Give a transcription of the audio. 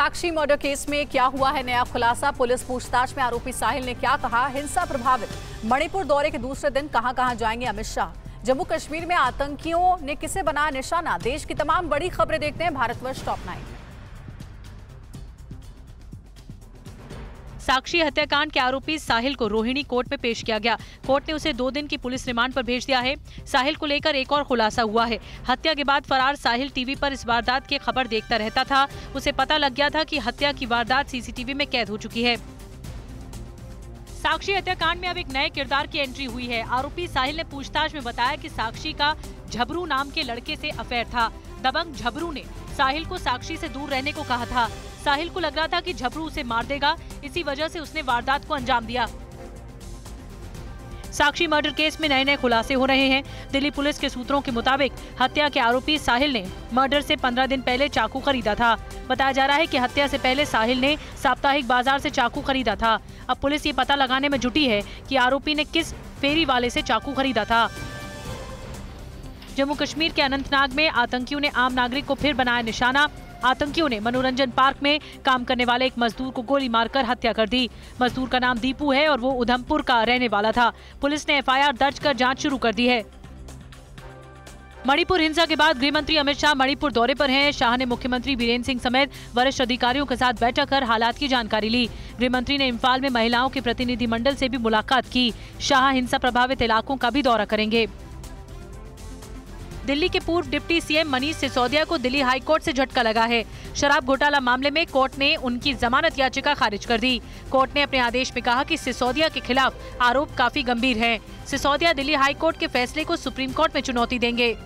साक्षी murder case में क्या हुआ है नया खुलासा? पुलिस पूछताछ में आरोपी साहिल ने क्या कहा? हिंसा प्रभावित। मणिपुर दौरे के दूसरे दिन कहाँ कहाँ जाएँगे अमित शाह? जम्मू कश्मीर में आतंकियों ने किसे बनाया निशाना? देश की तमाम बड़ी खबरें देखते हैं भारतवर्ष टॉप नाइन। में साक्षी हत्याकांड के आरोपी साहिल को रोहिणी कोर्ट में पेश किया गया। कोर्ट ने उसे दो दिन की पुलिस रिमांड पर भेज दिया है। साहिल को लेकर एक और खुलासा हुआ है। हत्या के बाद फरार साहिल टीवी पर इस वारदात की खबर देखता रहता था। उसे पता लग गया था कि हत्या की वारदात सीसीटीवी में कैद हो चुकी है। साक्षी हत्याकांड में अब एक नए किरदार की एंट्री हुई है। आरोपी साहिल ने पूछताछ में बताया कि साक्षी का झबरू नाम के लड़के से अफेयर था। दबंग झबरू ने साहिल को साक्षी से दूर रहने को कहा था। साहिल को लग रहा था कि झबरू उसे मार देगा। इसी वजह से उसने वारदात को अंजाम दिया। साक्षी मर्डर केस में नए नए खुलासे हो रहे हैं। दिल्ली पुलिस के सूत्रों के मुताबिक हत्या के आरोपी साहिल ने मर्डर से 15 दिन पहले चाकू खरीदा था। बताया जा रहा है कि हत्या से पहले साहिल ने साप्ताहिक बाज़ार से चाकू खरीदा था। अब पुलिस ये पता लगाने में जुटी है कि आरोपी ने किस फेरी वाले से चाकू खरीदा था। जम्मू कश्मीर के अनंतनाग में आतंकियों ने आम नागरिक को फिर बनाया निशाना। आतंकियों ने मनोरंजन पार्क में काम करने वाले एक मजदूर को गोली मारकर हत्या कर दी। मजदूर का नाम दीपू है और वो उधमपुर का रहने वाला था। पुलिस ने एफआईआर दर्ज कर जाँच शुरू कर दी है। मणिपुर हिंसा के बाद गृह मंत्री अमित शाह मणिपुर दौरे पर हैं। शाह ने मुख्यमंत्री बीरेन्द्र सिंह समेत वरिष्ठ अधिकारियों के साथ बैठक कर हालात की जानकारी ली। गृह मंत्री ने इम्फाल में महिलाओं के प्रतिनिधि मंडल से भी मुलाकात की। शाह हिंसा प्रभावित इलाकों का भी दौरा करेंगे। दिल्ली के पूर्व डिप्टी सीएम मनीष सिसोदिया को दिल्ली हाई कोर्ट से झटका लगा है। शराब घोटाला मामले में कोर्ट ने उनकी जमानत याचिका खारिज कर दी। कोर्ट ने अपने आदेश में कहा कि सिसोदिया के खिलाफ आरोप काफ़ी गंभीर हैं। सिसोदिया दिल्ली हाई कोर्ट के फैसले को सुप्रीम कोर्ट में चुनौती देंगे।